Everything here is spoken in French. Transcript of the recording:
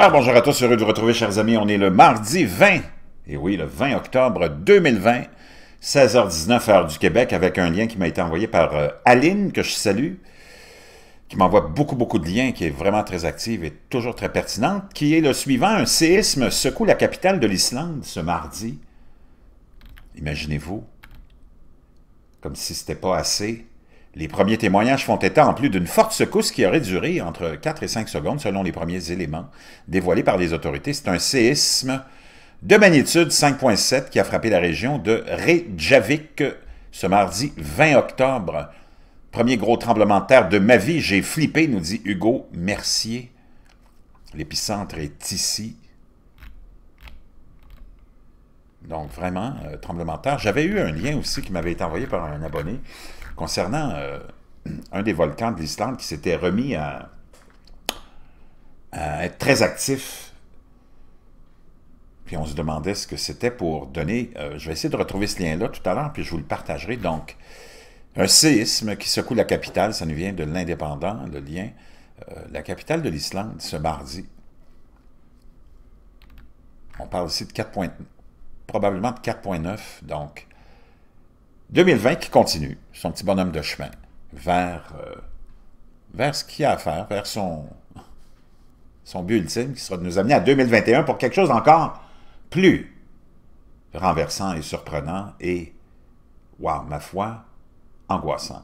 Alors bonjour à tous, heureux de vous retrouver chers amis, on est le mardi 20, et oui le 20 octobre 2020, 16h19 heure du Québec, avec un lien qui m'a été envoyé par euh, Aline, que je salue, qui m'envoie beaucoup beaucoup de liens, qui est vraiment très active et toujours très pertinente, qui est le suivant, un séisme secoue la capitale de l'Islande ce mardi. Imaginez-vous, comme si c'était pas assez, les premiers témoignages font état en plus d'une forte secousse qui aurait duré entre 4 et 5 secondes selon les premiers éléments dévoilés par les autorités. C'est un séisme de magnitude 5.7 qui a frappé la région de Reykjavik ce mardi 20 octobre. Premier gros tremblement de terre de ma vie, j'ai flippé, nous dit Hugo Mercier. L'épicentre est ici. Donc vraiment, euh, tremblement de terre. J'avais eu un lien aussi qui m'avait été envoyé par un abonné concernant euh, un des volcans de l'Islande qui s'était remis à, être très actif. Puis on se demandait ce que c'était pour donner... Euh, je vais essayer de retrouver ce lien-là tout à l'heure, puis je vous le partagerai. Donc, un séisme qui secoue la capitale, ça nous vient de l'indépendant, le lien. La capitale de l'Islande, ce mardi. On parle ici de 4 probablement de 4.9, donc 2020 qui continue, son petit bonhomme de chemin, vers, euh, vers ce qu'il a à faire, vers son, son but ultime, qui sera de nous amener à 2021 pour quelque chose d'encore plus renversant et surprenant et, waouh, ma foi, angoissant.